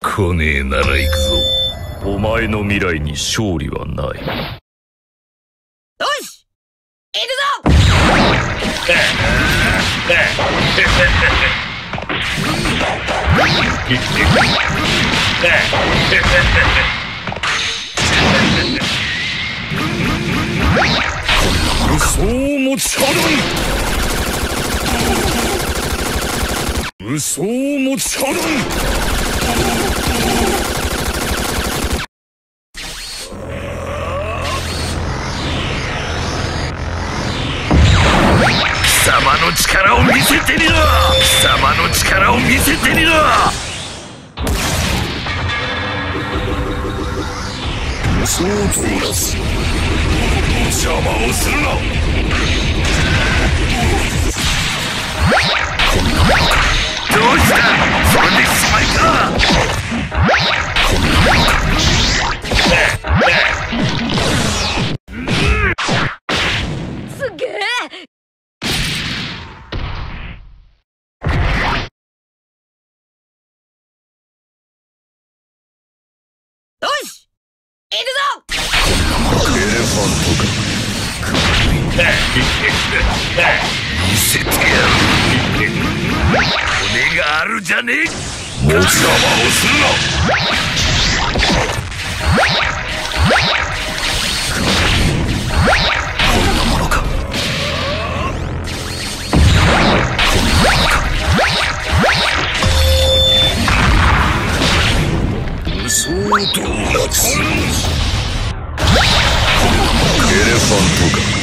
来ねえなら行くぞ。お前の未来に勝利はない。よし!行くぞ!武装持ちはらん武装持ちはらん様の力を見せてみろ。貴様の力を見せてみろ。武装を行くぞエレファントか見せてやる骨があるじゃねえ持ち邪魔をするな武装エレファントガ